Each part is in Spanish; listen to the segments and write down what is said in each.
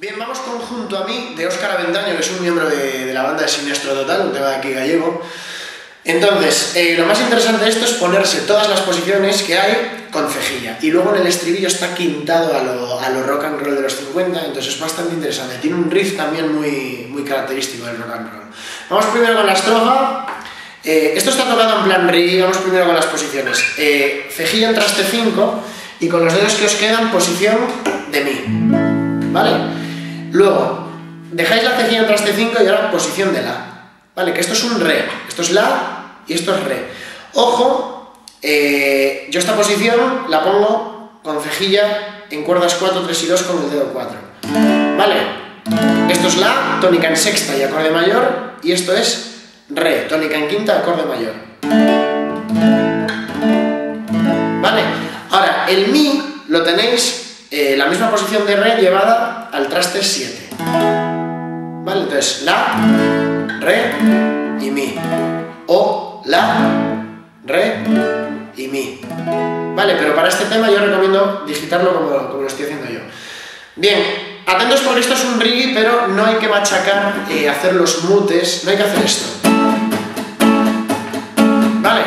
Bien, vamos con Junto a mí, de Óscar Aventaño, que es un miembro de, la banda de Siniestro Total, un tema de aquí gallego. Entonces, eh, lo más interesante de esto es ponerse todas las posiciones que hay con cejilla. Y luego en el estribillo está quintado a lo, a lo rock and roll de los 50, entonces es bastante interesante. Tiene un riff también muy, muy característico del rock and roll. Vamos primero con la estrofa. Eh, esto está tocado en plan ri, vamos primero con las posiciones. Eh, cejilla en traste 5 y con los dedos que os quedan, posición de mi. ¿Vale? Luego, dejáis la cejilla en traste 5 y ahora posición de la. ¿Vale? Que esto es un re. Esto es la y esto es re. Ojo, eh, yo esta posición la pongo con cejilla en cuerdas 4, 3 y 2 con el dedo 4. ¿Vale? Esto es la, tónica en sexta y acorde mayor, y esto es re, tónica en quinta, acorde mayor. ¿Vale? Ahora, el mi lo tenéis eh, la misma posición de re llevada al traste 7. ¿Vale? Entonces, la, re y mi. O, la, re y mi. ¿Vale? Pero para este tema yo recomiendo digitarlo como, como lo estoy haciendo yo. Bien, atentos porque esto es un riggy, pero no hay que machacar, eh, hacer los mutes, no hay que hacer esto. ¿Vale?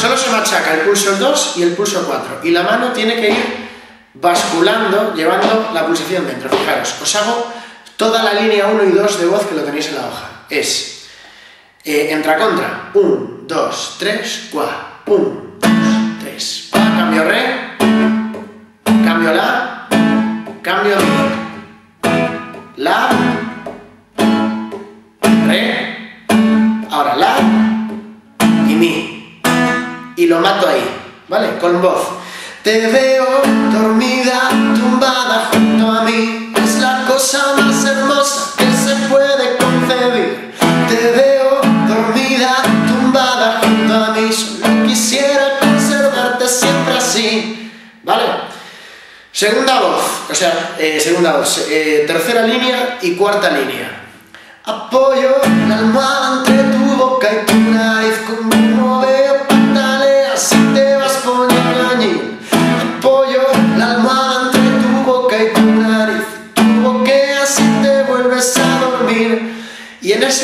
Solo se machaca el pulso 2 y el pulso 4. Y la mano tiene que ir basculando, llevando la pulsación dentro. Fijaros, os hago toda la línea 1 y 2 de voz que lo tenéis en la hoja. Es eh, entra contra, 1, 2, 3, 4, 1, 2, 3, cambio re, cambio la, cambio la, re, ahora la y mi. Y lo mato ahí, ¿vale? Con voz. Te veo dormida, tumbada junto a mí. Es la cosa más hermosa que se puede concebir. Te veo dormida, tumbada junto a mí. Solo quisiera conservarte siempre así. ¿Vale? Segunda voz, o sea, eh, segunda voz, eh, tercera línea y cuarta línea. Apoyo la almohada entre tu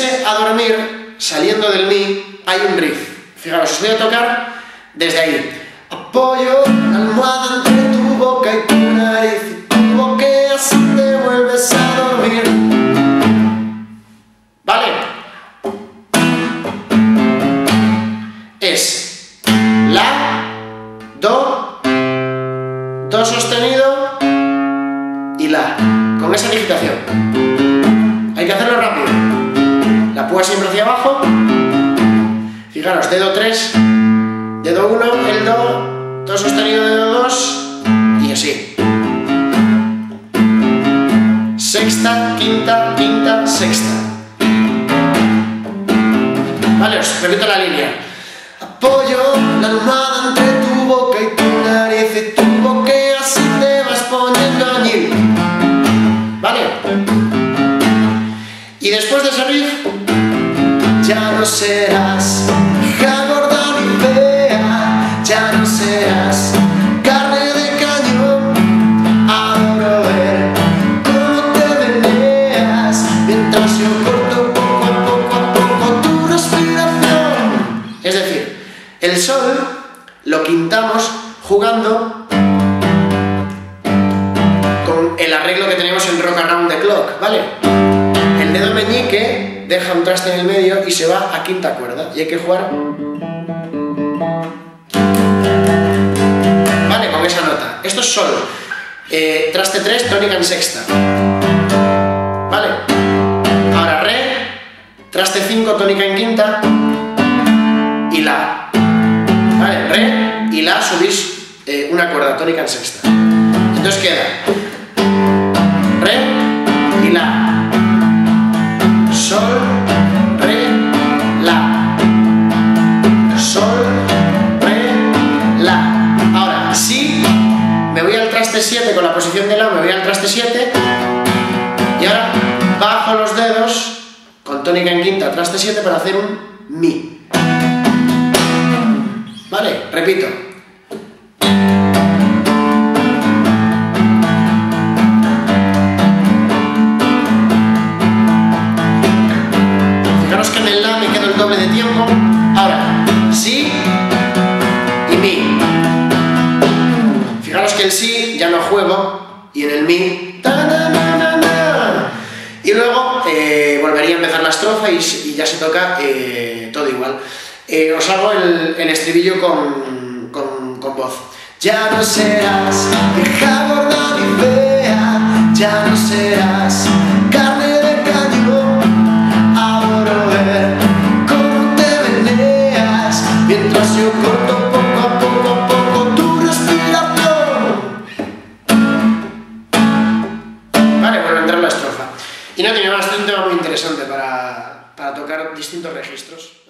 A dormir, saliendo del mi, hay un riff. Fijaros, os voy a tocar desde ahí. Apoyo la almohada entre tu boca y tu nariz. Tu boqueas te vuelves a dormir. ¿Vale? Es la, do, do sostenido y la, con esa digitación. Siempre hacia abajo. Fijaros, dedo 3, dedo 1, el do, do sostenido, dedo 2 y así. Sexta, quinta, quinta, sexta. Vale, os repito la línea. Apoyo la almohada entre tu boca y tu nariz y tu boqueas y te vas poniendo allí. ¿Vale? Y después de ese no serás hija gorda ni fea, ya no serás carne de cañón. Adoro ver cómo te meneas mientras yo corto poco a poco a poco tu respiración. Es decir, el sol lo quintamos jugando con el arreglo que tenemos en Rock Around the Clock, ¿vale? Dedo meñique deja un traste en el medio y se va a quinta cuerda y hay que jugar ¿vale? Con esa nota. Esto es sol. Eh, traste 3, tónica en sexta. ¿Vale? Ahora re, traste 5, tónica en quinta y la. ¿Vale? Re y la subís eh, una cuerda tónica en sexta. Entonces queda 7 con la posición de la, me voy al traste 7 y ahora bajo los dedos con tónica en quinta, traste 7 para hacer un mi. ¿Vale? Repito. Si ya no juego y en el mi y luego eh, volvería a empezar la estrofa y, ya se toca eh, todo igual. Eh, os hago el, estribillo con, con, con, voz. Ya no serás vieja gorda ni fea, ya no serás distintos registros.